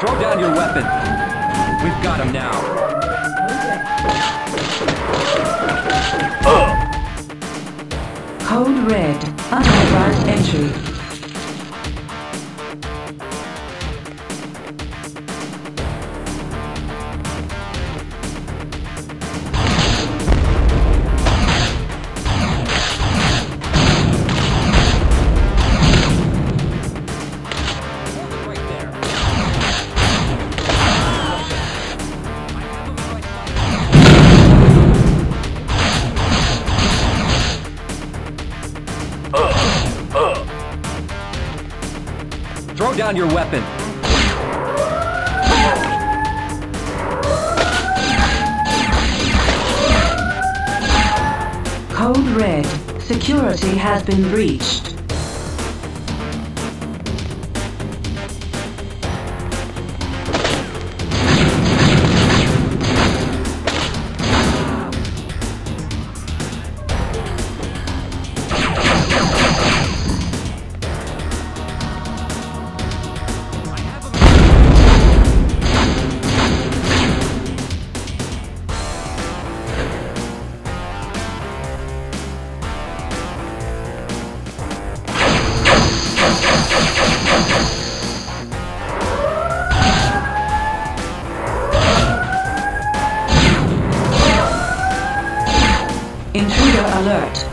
Throw down your weapon. We've got him now. Code red. Unauthorized entry. Throw down your weapon. Code red. Security has been breached. Intruder alert.